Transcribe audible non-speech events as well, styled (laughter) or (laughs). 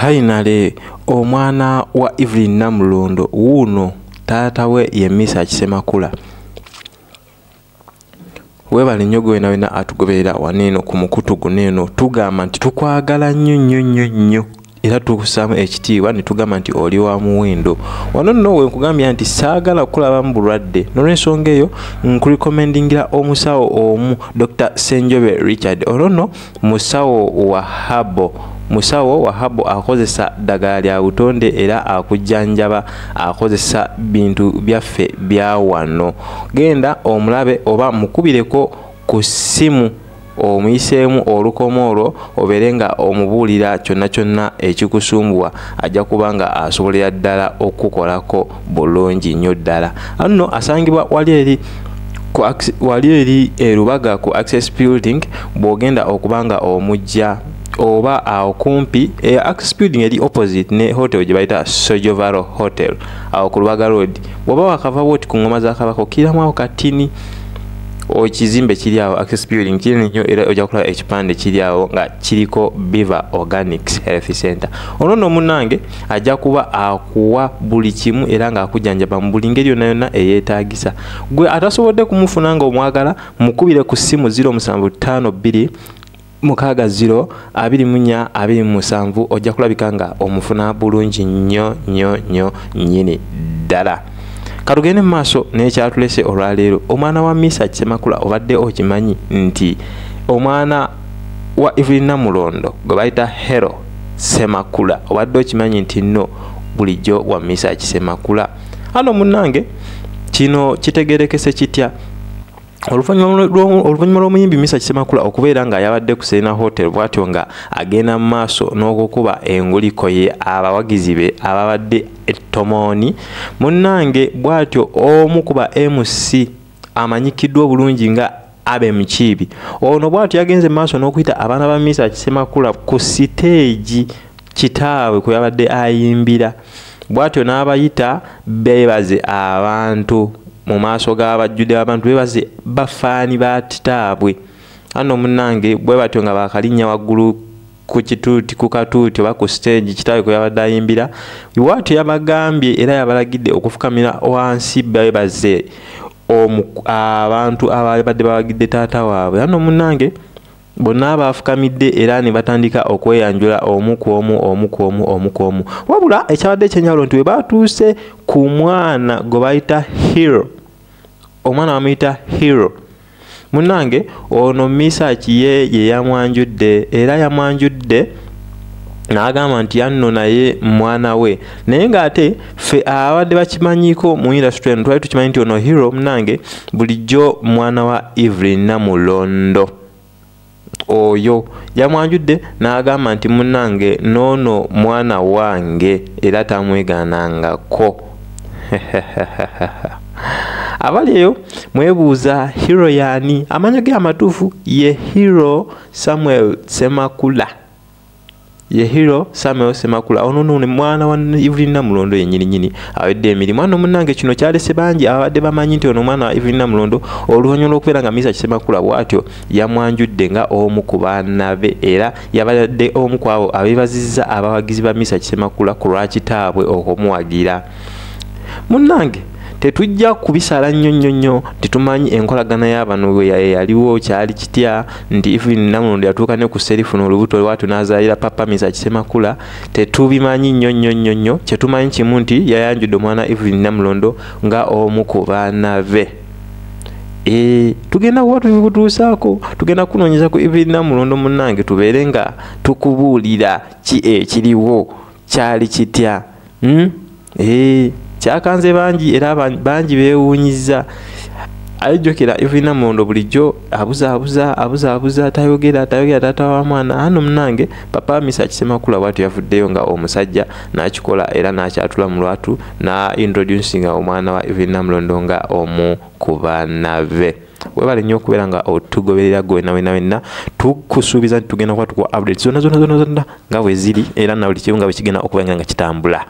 finally omwana wa evelyn namulondo wuuno taata we ye misa kisemakula weebale nnyo gwe wena wena atugoberera waneeno ku mukutu guneeno tugamba nti tukwagala nnyo nnyo nnyo nnyo. Era tukusaamu ekitiibwa ne tugamba nti oli wa muwendo. Wano nno we nkugambya nti saagala kukulabamu bulwadde. Nolwensonga eyo nkulikomendingira omusawo omu dr senjobe richard. Ono nno musawo wa habo musawo wahabo akozesa ddagala lya butonde era akujjanjaba akozesa bintu byaffe bya wano. Genda omulabe oba mukubireko ku ssimu omuyiseemu olukomo olwo obeere nga omubuulira kyonna kyonna ekikusumbuwa ajja kuba nga asobolera ddala okukolako bulungi nnyo ddala. Anno asangibwa wali eri wali eri erubaga ku access building bw'ogenda okuba nga omujja oba awo kumpi e, access building eri opposite ne hotel gye bayita sojovaro hotel awo ku lubaga road. Bw'oba wakava bwoti ku ngoma za kabaka okiramu awo katini ekizimbe kiri awo access building kinene nnyo era ojja kulaba ekipande kiri awo nga kiriko beaver organics health center. Ono nno munnange ajja kuba akuwa buli kimu era ng'akujjanjaba mu buli ngeri yonna yonna eyeetaagisa. Gwe atasobodde kumufuna nga omwagala mukubire ku ssimu 0752 mukaaga 0 abiri munya abiri musanvu ojja kulabika nga omufuna bulungi nnyo nnyo nnyo nnyini ddala. Katugende mu maaso n'ekyatulese olwaleero omwana wa misa kisemakula obadde okimanyi nti omwana wa evelyn namulondo gwe bayita hero semakula obadde okimanyi nti nno bulijjo wa misa kisemakula ano munnange kino kitegerekese kitya oluvannyuma lw'omuyimbi misa kisemakula okubeera nga yabadde ku serena hotel bwatyo nga agenda mu maaso n'okukuba enguliko ye abawagizi be ababadde ettomooni munnange bw'atyo omu kuba mc amanyikiddwa obulungi nga abe mukiibi. Ono bw'atyo yagenze mu maaso n'okuyita abaana ba misa kisemakula ku siteegi kitaabwe kwe yabadde ayimbira. Bw'atyo n'abayita beebaze abantu mu maaso g'abajjudde abantu bebaze bafaani ba kitaabwe. Ano munnange bwe batyo nga bakalinnya waggulu ku kituuti ku katuuti oba ku stage kitaabwe kwe yabadde ayimbira bwatyo yabagambye era yabalagidde okufukamira wansi bebaze abantu ababadde bawagidde taata waabwe. Ano munnange bonna bafukamidde era ne batandika okweyanjula omu ku omu omu ku omu omu ku omu. Wabula ekyabadde ekyenjawulo nti bwe batuuse ku mwana gwe bayita hero omwana bamuyita hero. Munnange ono misaki ye ye yamwanjudde era yamwanjudde n'agamba nti yanno naye mwana we. Naye ng'ate ffe abadde bakimanyiko mu industry eno twali tukimanyi nti ono hero munnange bulijjo mwana wa evelyn namulondo. Oyo yamwanjudde n'agamba nti munnange noono mwana wange era tamweganangako (laughs) abali eyo mwebuuza hero yaani? Amanyo ge amatuufu? Ye hero samuel semakula. Ye hero samuel semakula. Ono nno mwana wa evelyn namulondo yennyini nyini awedde emirimu. Ano munnange kino kyalese bangi abadde bamanyi nti ono omwana wa evelyn namulondo oluvannyuma lw'okubeera nga misa kisemakula bw'atyo yamwanjudde nga omu ku baana be. Era yabadde omu ku abo abeebazizza abawagizi ba misa kisemakula ku lwakitaabwe okumuwagira. Munnange tetujja kubisala nnyo nnyo nnyo tetumanyi enkolagana y'abano yaliwo kyali kitya nti evelyn namulondo yatuuka ne ku serifuna olubuto lwatu n'azaalira papa misa kisemakula tetubimanyi nnyo nnyo nnyo nnyo. Kyetumanyi kimu nti yayanjudde omwana evelyn namulondo nga omu ku baana be. E, tugenda kuba tubikutuusaako tugenda kunoonyeza ku evelyn namulondo munnange tubeere nga tukubuulira ki ekiriwo kyali kitya? Hmm? e, kyakanze bangi era bangi beewuunyiza ayejjokera evelyn namulondo bulijjo abuzaabuza abuzaabuza tayogera tayogera taata wa mwana ano munange papa misa kisemakula bwatyo yavuddeyo nga omusajja n'akikola era n'akyatula mu lwatu n'introducinga omwana wa evelyn namulondo nga omu ku baana be. Webale nnyo okubeera nga otugoberera gwe wena wena wena tukusuubiza nti tugenda kuba tukuwa update zonna zonna zonna zonna nga bwe ziri era na buli kimu nga bwe kigenda okubeera nga kitambula